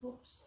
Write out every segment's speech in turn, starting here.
Whoops.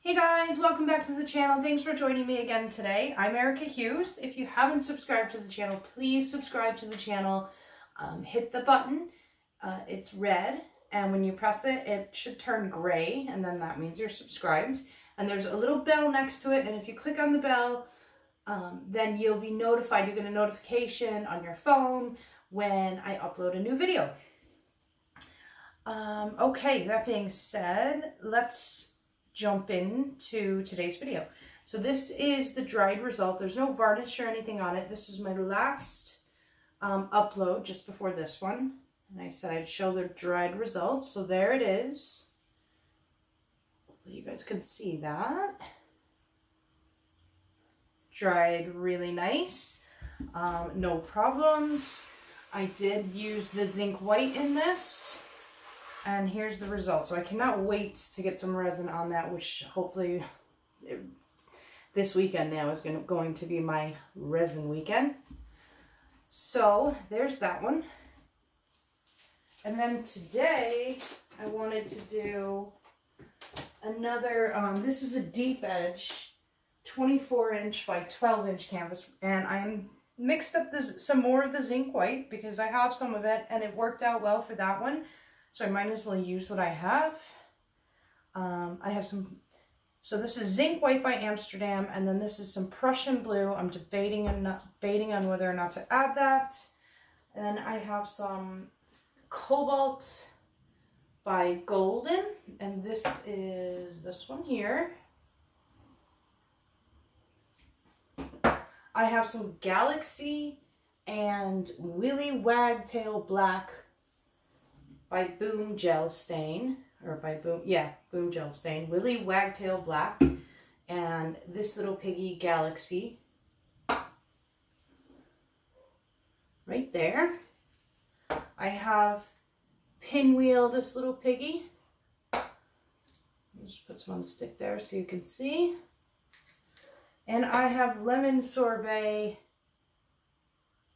Hey guys, welcome back to the channel. Thanks for joining me again today. I'm Erica Hughes. If you haven't subscribed to the channel, please subscribe to the channel. Um, hit the button. Uh, it's red, and when you press it, it should turn gray, and then that means you're subscribed. And there's a little bell next to it, and if you click on the bell, um, then you'll be notified. You get a notification on your phone when I upload a new video. Um, okay, that being said, let's jump into today's video. So this is the dried result. There's no varnish or anything on it. This is my last um, upload just before this one. And I said I'd show the dried results. So there it is. Hopefully you guys can see that. Dried really nice. Um, no problems. I did use the zinc white in this. And here's the result. So I cannot wait to get some resin on that, which hopefully it, this weekend now is going to, going to be my resin weekend. So there's that one. And then today I wanted to do another, um, this is a deep edge 24 inch by 12 inch canvas. And I'm mixed up this, some more of the zinc white because I have some of it and it worked out well for that one. So I might as well use what I have. Um, I have some, so this is Zinc White by Amsterdam, and then this is some Prussian Blue. I'm debating and not debating on whether or not to add that. And then I have some Cobalt by Golden, and this is this one here. I have some Galaxy and Willy Wagtail Black by Boom Gel Stain, or by Boom, yeah, Boom Gel Stain, Willy Wagtail Black, and this little piggy Galaxy. Right there. I have Pinwheel, this little piggy. Just put some on the stick there so you can see. And I have Lemon Sorbet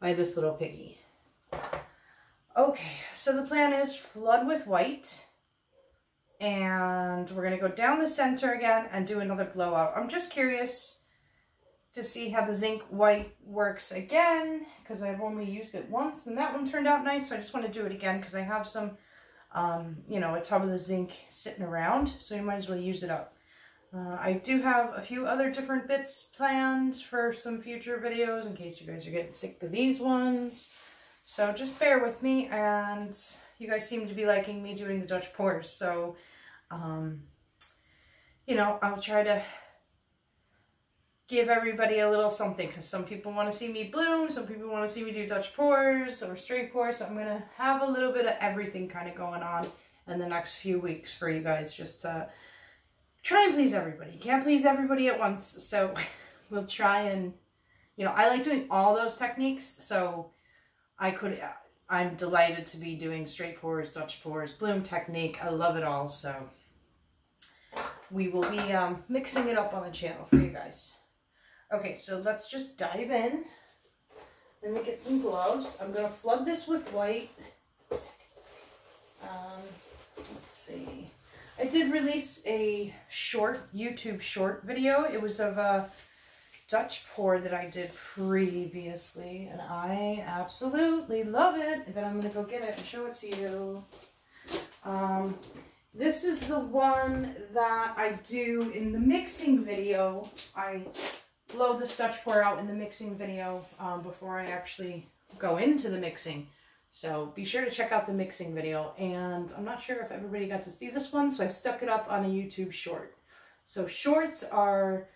by this little piggy. Okay, so the plan is flood with white. And we're going to go down the center again and do another blowout. I'm just curious to see how the zinc white works again because I've only used it once and that one turned out nice. So I just want to do it again because I have some, um, you know, a tub of the zinc sitting around. So you might as well use it up. Uh, I do have a few other different bits planned for some future videos in case you guys are getting sick of these ones. So just bear with me and you guys seem to be liking me doing the Dutch pours. So, um, you know, I'll try to give everybody a little something because some people want to see me bloom, some people want to see me do Dutch pours or straight pours. So I'm going to have a little bit of everything kind of going on in the next few weeks for you guys just to try and please everybody. Can't please everybody at once. So we'll try and, you know, I like doing all those techniques. So I could, I'm delighted to be doing straight pours, Dutch pours, bloom technique. I love it all. So we will be um, mixing it up on the channel for you guys. Okay, so let's just dive in. Let me get some gloves. I'm going to flood this with white. Um, let's see. I did release a short, YouTube short video. It was of a Dutch pour that I did previously, and I absolutely love it. Then I'm going to go get it and show it to you. Um, this is the one that I do in the mixing video. I blow this Dutch pour out in the mixing video um, before I actually go into the mixing. So be sure to check out the mixing video. And I'm not sure if everybody got to see this one, so I stuck it up on a YouTube short. So shorts are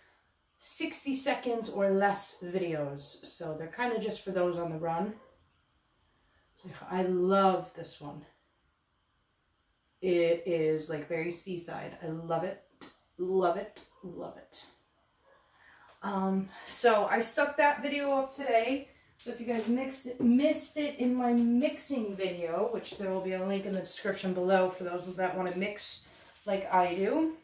60 seconds or less videos. So they're kind of just for those on the run. I love this one. It is like very seaside. I love it. Love it. Love it. Um, so I stuck that video up today. So if you guys mixed it, missed it in my mixing video, which there will be a link in the description below for those that want to mix like I do.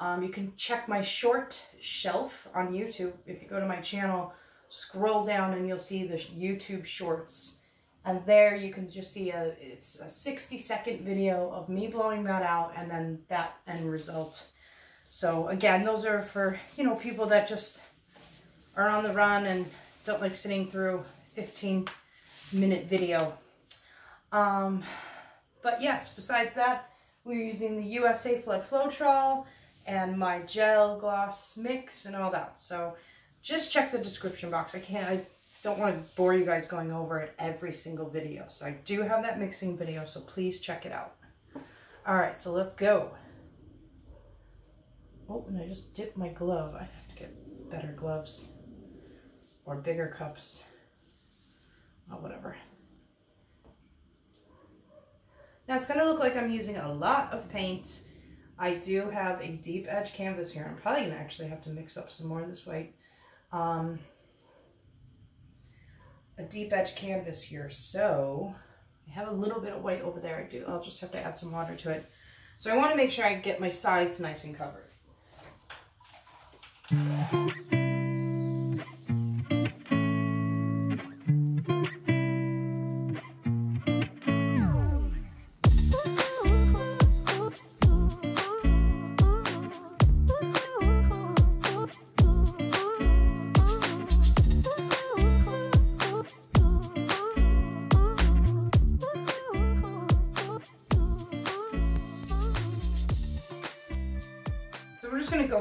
Um, you can check my short shelf on YouTube. If you go to my channel, scroll down and you'll see the YouTube shorts. And there you can just see a, it's a 60 second video of me blowing that out and then that end result. So again, those are for, you know, people that just are on the run and don't like sitting through 15 minute video. Um, but yes, besides that, we're using the USA Flood Floetrol and my gel gloss mix and all that. So just check the description box. I can't, I don't want to bore you guys going over it every single video. So I do have that mixing video, so please check it out. All right, so let's go. Oh, and I just dipped my glove. I have to get better gloves or bigger cups. Oh, whatever. Now it's going to look like I'm using a lot of paint. I do have a deep edge canvas here. I'm probably going to actually have to mix up some more of this white. Um, a deep edge canvas here. So I have a little bit of white over there. I do. I'll just have to add some water to it. So I want to make sure I get my sides nice and covered.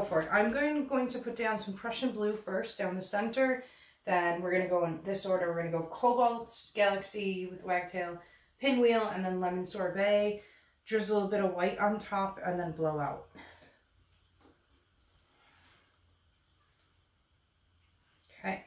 For it. I'm going, going to put down some Prussian blue first down the center. Then we're going to go in this order. We're going to go Cobalt, Galaxy with Wagtail, Pinwheel, and then Lemon Sorbet. Drizzle a bit of white on top and then blow out. Okay.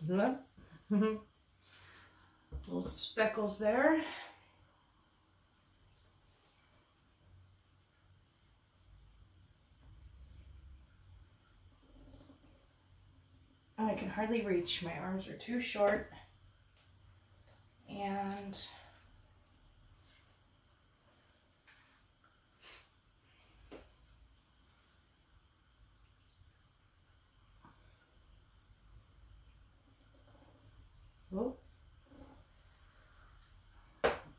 Little speckles there. Oh, I can hardly reach. My arms are too short. And Oh.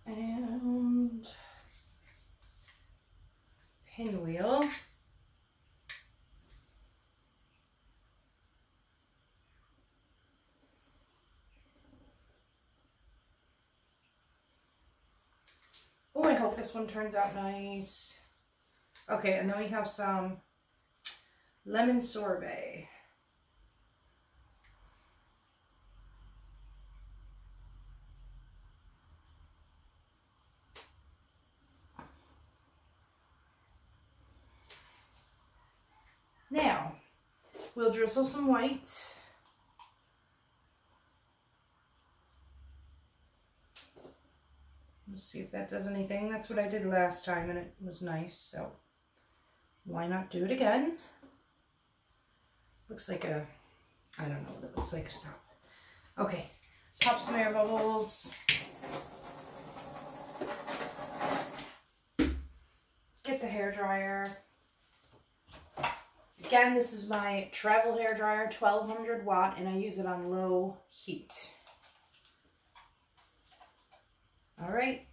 And pinwheel. Oh, I hope this one turns out nice. Okay, and then we have some lemon sorbet. Now, we'll drizzle some white. Let's see if that does anything. That's what I did last time and it was nice, so why not do it again? Looks like a, I don't know what it looks like. Stop. Okay, pop some air bubbles. Get the hair dryer. Again, this is my travel hair dryer, 1200 watt, and I use it on low heat. All right.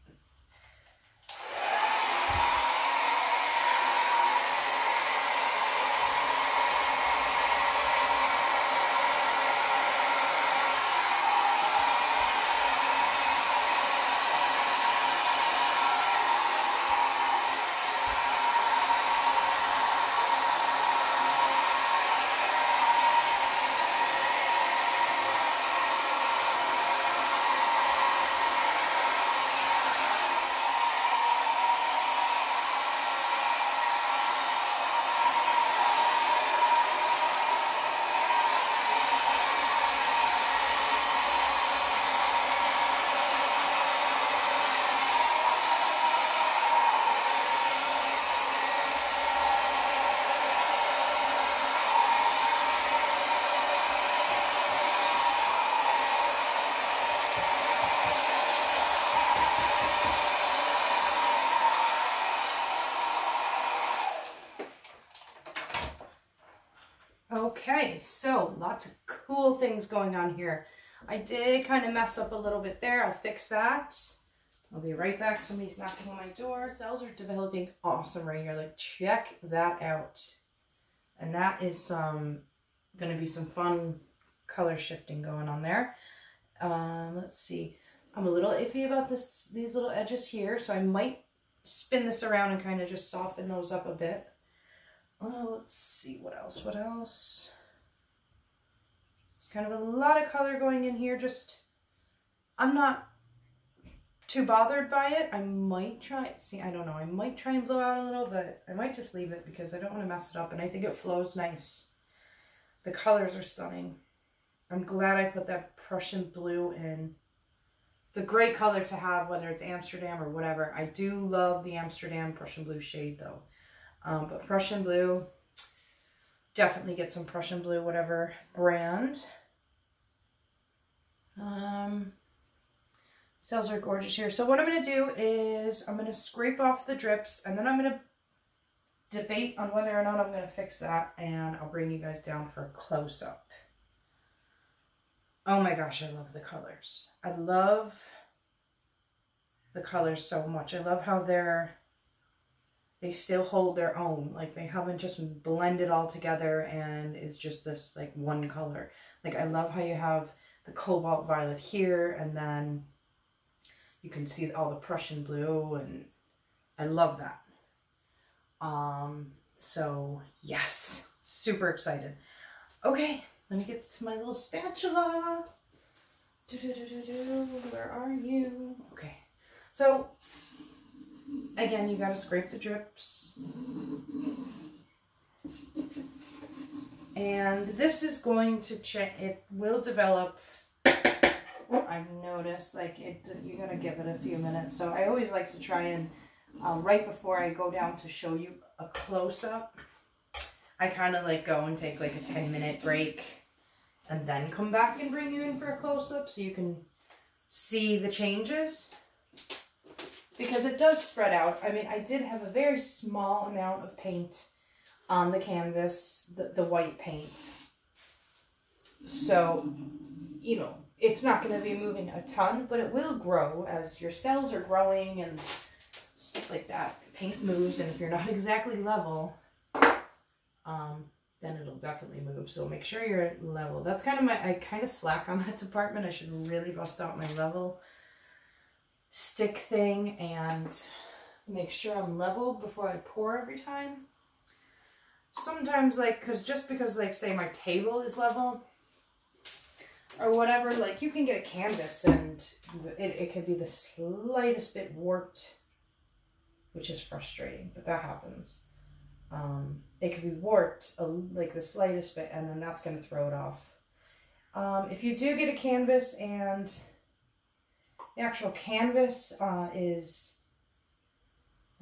So lots of cool things going on here. I did kind of mess up a little bit there. I'll fix that. I'll be right back. Somebody's knocking on my door. Cells are developing awesome right here. Like, check that out. And that is um, going to be some fun color shifting going on there. Um, let's see. I'm a little iffy about this these little edges here, so I might spin this around and kind of just soften those up a bit. Oh, let's see, what else, what else? It's kind of a lot of color going in here, just, I'm not too bothered by it. I might try, see, I don't know, I might try and blow out a little, but I might just leave it because I don't want to mess it up, and I think it flows nice. The colors are stunning. I'm glad I put that Prussian blue in. It's a great color to have, whether it's Amsterdam or whatever. I do love the Amsterdam Prussian blue shade, though. Um, but Prussian blue, definitely get some Prussian blue, whatever brand. Um, cells are gorgeous here. So what I'm going to do is I'm going to scrape off the drips and then I'm going to debate on whether or not I'm going to fix that and I'll bring you guys down for a close-up. Oh my gosh, I love the colors. I love the colors so much. I love how they're they still hold their own. Like they haven't just blended all together and it's just this like one color. Like I love how you have the cobalt violet here and then you can see all the Prussian blue and I love that. Um, so yes, super excited. Okay, let me get to my little spatula. Do, do, do, Where are you? Okay, so Again, you gotta scrape the drips. And this is going to change, it will develop, I've noticed, like it, you're gonna give it a few minutes. So I always like to try and, um, right before I go down to show you a close-up, I kind of like go and take like a 10 minute break and then come back and bring you in for a close-up so you can see the changes because it does spread out. I mean, I did have a very small amount of paint on the canvas, the, the white paint. So, you know, it's not going to be moving a ton, but it will grow as your cells are growing and stuff like that. Paint moves, and if you're not exactly level, um, then it'll definitely move. So make sure you're level. That's kind of my, I kind of slack on that department. I should really bust out my level stick thing and make sure I'm leveled before I pour every time. Sometimes like, cause just because like say my table is level or whatever, like you can get a canvas and it, it could be the slightest bit warped, which is frustrating, but that happens. Um, it could be warped a, like the slightest bit and then that's going to throw it off. Um, if you do get a canvas and the actual canvas uh, is,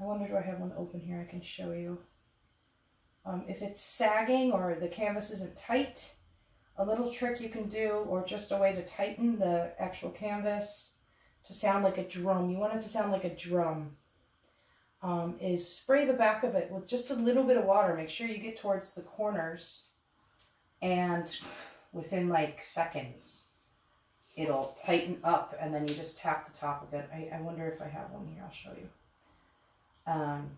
I wonder do I have one open here I can show you. Um, if it's sagging or the canvas isn't tight, a little trick you can do or just a way to tighten the actual canvas to sound like a drum. You want it to sound like a drum. Um, is spray the back of it with just a little bit of water. Make sure you get towards the corners and within like seconds it'll tighten up and then you just tap the top of it. I, I wonder if I have one here. I'll show you. Um,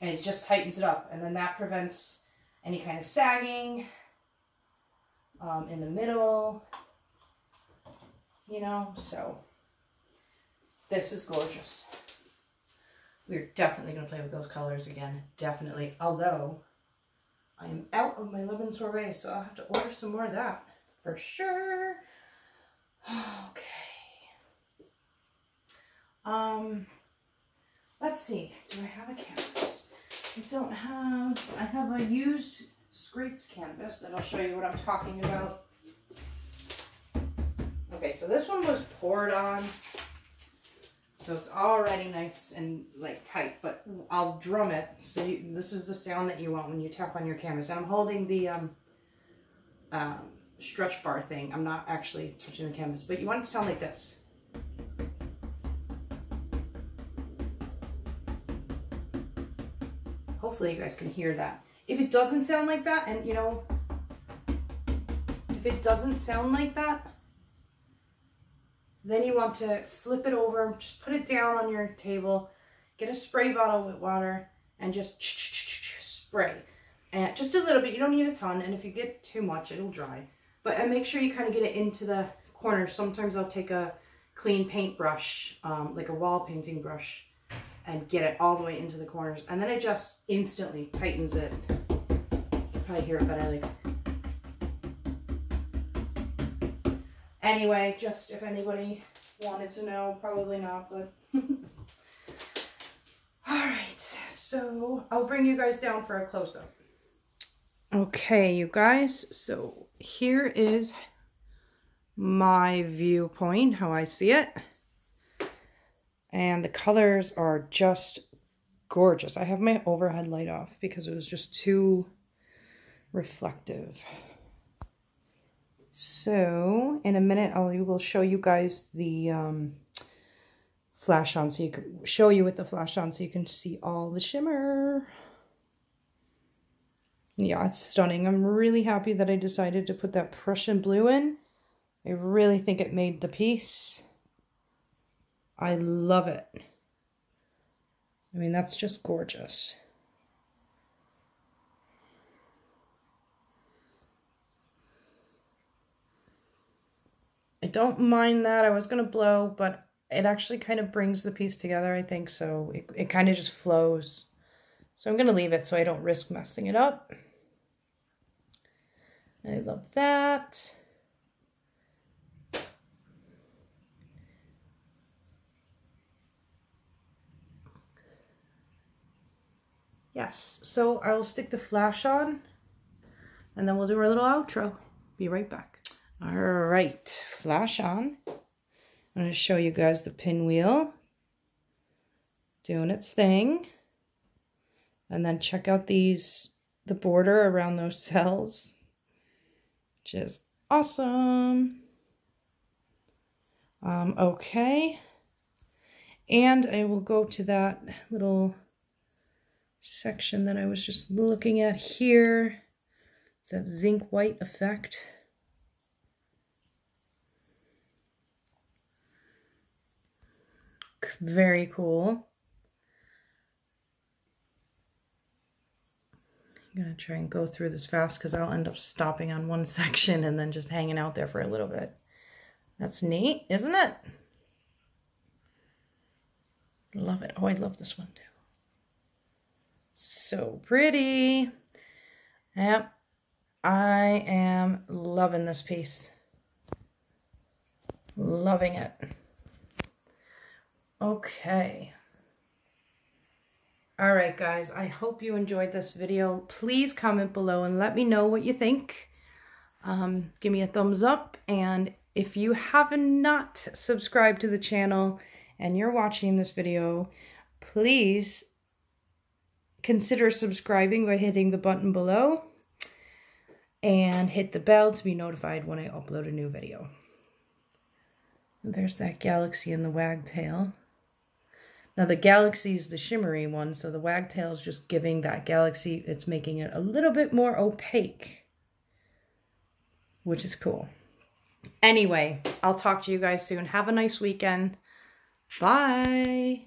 and it just tightens it up and then that prevents any kind of sagging um, in the middle, you know, so this is gorgeous. We're definitely going to play with those colors again, definitely, although I am out of my lemon sorbet, so I'll have to order some more of that for sure. Okay. Um, let's see. Do I have a canvas? I don't have, I have a used scraped canvas that I'll show you what I'm talking about. Okay, so this one was poured on. So it's already nice and like tight, but I'll drum it. So you, this is the sound that you want when you tap on your canvas. And I'm holding the um, um, stretch bar thing. I'm not actually touching the canvas, but you want it to sound like this. Hopefully you guys can hear that. If it doesn't sound like that, and you know, if it doesn't sound like that, then you want to flip it over, just put it down on your table, get a spray bottle with water, and just spray. And just a little bit, you don't need a ton, and if you get too much, it'll dry. But and make sure you kind of get it into the corners. Sometimes I'll take a clean paintbrush, um, like a wall painting brush, and get it all the way into the corners. And then it just instantly tightens it. You probably hear it better like Anyway, just if anybody wanted to know, probably not, but all right, so I'll bring you guys down for a close-up. Okay, you guys, so here is my viewpoint, how I see it. And the colors are just gorgeous. I have my overhead light off because it was just too reflective. So in a minute, I will show you guys the um, flash on so you can show you with the flash on so you can see all the shimmer. Yeah, it's stunning. I'm really happy that I decided to put that Prussian blue in. I really think it made the piece. I love it. I mean, that's just gorgeous. I don't mind that. I was going to blow, but it actually kind of brings the piece together, I think. So it, it kind of just flows. So I'm going to leave it so I don't risk messing it up. I love that. Yes, so I will stick the flash on and then we'll do our little outro. Be right back. All right, flash on. I'm going to show you guys the pinwheel doing its thing. And then check out these, the border around those cells, which is awesome. Um, okay. And I will go to that little section that I was just looking at here. It's that zinc white effect. Very cool. I'm going to try and go through this fast because I'll end up stopping on one section and then just hanging out there for a little bit. That's neat, isn't it? Love it. Oh, I love this one too. So pretty. Yep. I am loving this piece. Loving it. Okay. All right, guys, I hope you enjoyed this video. Please comment below and let me know what you think. Um, give me a thumbs up. And if you have not subscribed to the channel and you're watching this video, please consider subscribing by hitting the button below and hit the bell to be notified when I upload a new video. There's that galaxy in the wagtail. Now the galaxy is the shimmery one, so the wagtail is just giving that galaxy, it's making it a little bit more opaque, which is cool. Anyway, I'll talk to you guys soon. Have a nice weekend. Bye.